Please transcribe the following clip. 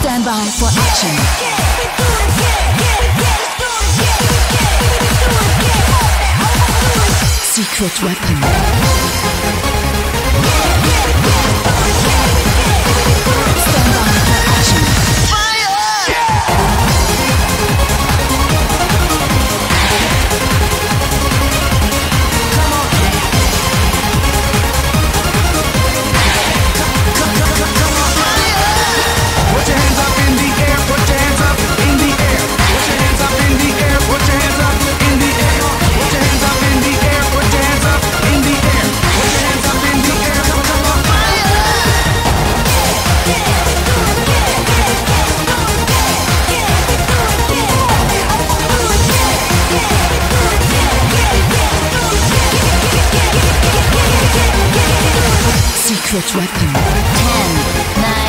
Stand by for action. Secret weapon. Secret weapon. 10, 9,